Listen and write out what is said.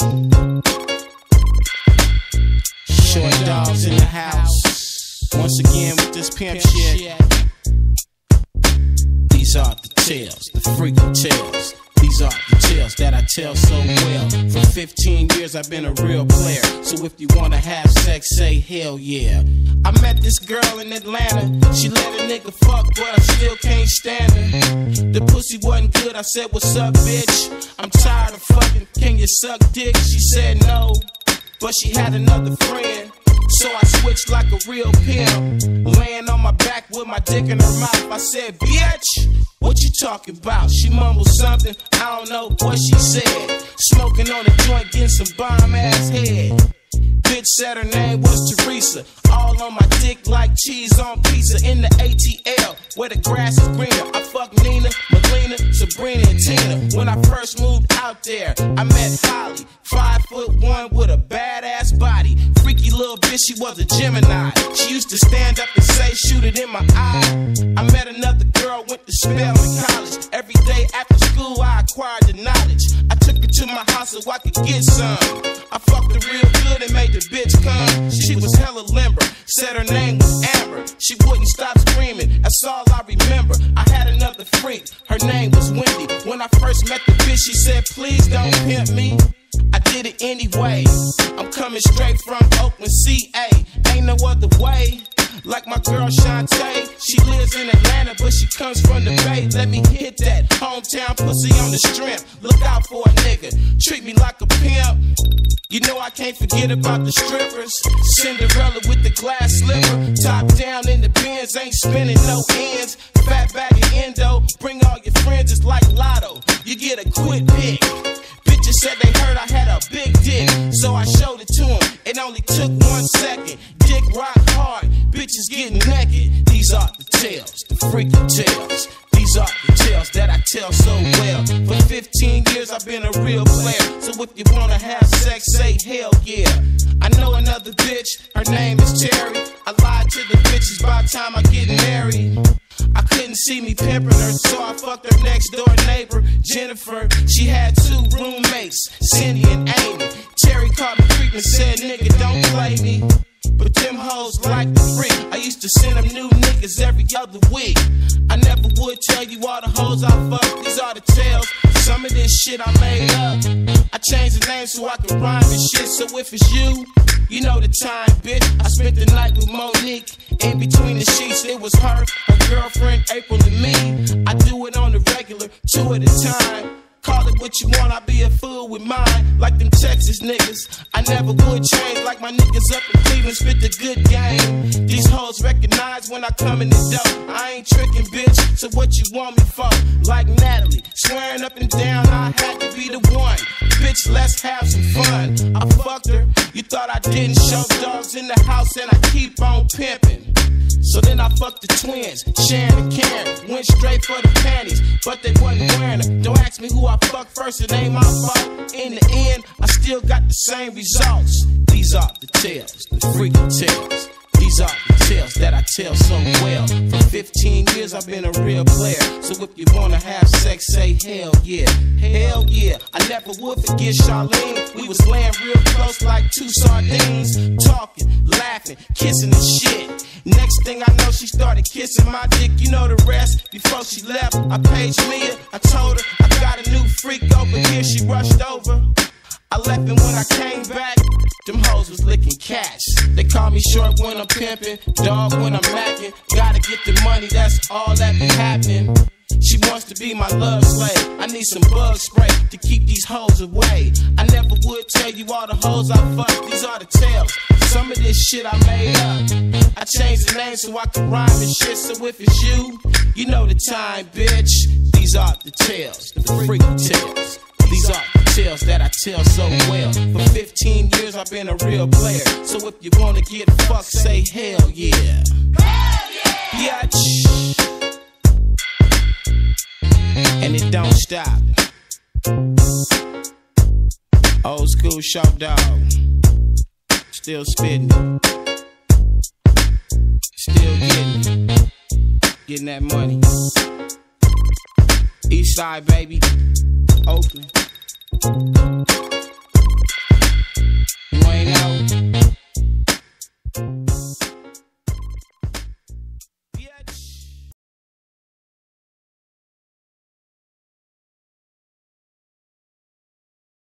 Short dogs in the house. Once again with this pimp shit. These are the tales, the freaking tales. These are the tales that I tell so well. For 15 years I've been a real player. So if you wanna have sex, say hell yeah. I met this girl in Atlanta. She let a nigga fuck, but I still can't stand her. The pussy wasn't good. I said, What's up, bitch? I'm tired suck dick? She said no, but she had another friend. So I switched like a real pimp. Laying on my back with my dick in her mouth. I said, Bitch, what you talking about? She mumbled something, I don't know what she said. Smoking on a joint, getting some bomb ass head. Bitch said her name was Teresa. All on my dick like cheese on pizza. In the ATL, where the grass is greener. I fuck Nina, Melina, Sabrina, and Tina. When I first moved out there, I met Holly. Five foot one with a badass body. Freaky little bitch, she was a Gemini. She used to stand up and say, shoot it in my eye. I met another girl, went to Spelman College. Every day after school, I acquired the knowledge. I took her to my house so I could get some. I fucked her real good and made the bitch come. She was hella limber, said her name was Amber. She wouldn't stop screaming, that's all I remember. I had another freak, her name was Wendy. When I first met the bitch, she said, please don't pimp me. I did it anyway. I'm coming straight from Oakland, CA. Ain't no other way. Like my girl Shantae, she lives in Atlanta, but she comes from the Bay. Let me hit that hometown pussy on the strip. Look out for a nigga, treat me like a pimp. You know I can't forget about the strippers. Cinderella with the glass slipper, top down in the Benz, ain't spinning no ends. Fat bag of endo, bring all your friends, it's like Lotto. You get a quick pick. Bitches said they heard I had a big dick, so I showed it to them. It only took one second. Tales, the freaking tales. These are the tales that I tell so well. For 15 years I've been a real player. So if you wanna have sex, say hell yeah. I know another bitch, her name is Terry. I lied to the bitches by the time I get married. I couldn't see me pimping her, so I fucked her next door neighbor, Jennifer. She had two roommates, Cindy and Amy. Terry caught me creeping, said, nigga, don't play me. But them hoes like the freak. I used to send them new niggas every other week. I never would tell you all the hoes I fuck. These are the tales. Some of this shit I made up. I changed the name so I can rhyme and shit. So if it's you, you know the time, bitch. I spent the night with Monique. In between the sheets, it was her, her girlfriend, April, and me. I do it on the regular, two at a time. Call it what you want, I be a fool with mine. Like them Texas niggas. I never would change like my niggas up in Cleveland spit the good game. These hoes recognize when I come in the door. I ain't tricking, bitch. So what you want me for? Like Natalie, swearing up and down, I had to be the one. Bitch, let's have some fun. I fucked her. You thought I didn't Short Dog's in the house and I keep on pimping. So then I fucked the twins, Sharon and Karen. Went straight for the panties, but they wasn't wearing them. Don't ask me who I fucked first, it ain't my fault. In the end, I still got the same results. These are the tales, the freaking tales. These are the tales that I tell so well. For 15 years, I've been a real player. So if you wanna have sex, say hell yeah. Hell yeah. I never would forget Charlene. We was laying real close like two sardines. Talking, laughing, kissing and shit. Next thing I know, she started kissing my dick. You know the rest. Before she left, I paged Mia. I told her I got a new freak over here. She rushed over. I left and when I came back, them hoes was licking cash. They call me short when I'm pimping, dog when I'm macking. Gotta get the money, that's all that be happening. She wants to be my love slave. I need some bug spray to keep these hoes away. I never would you all the hoes I fucked. These are the tales. Some of this shit I made up. I changed the name so I could rhyme and shit. So if it's you, you know the time, bitch. These are the tales, the freaky tales. These are the tales that I tell so well. For 15 years I've been a real player. So if you wanna get fucked, say hell yeah. Old school Short Dog. Still spitting. Still getting. Getting that money. East side, baby. Oakland.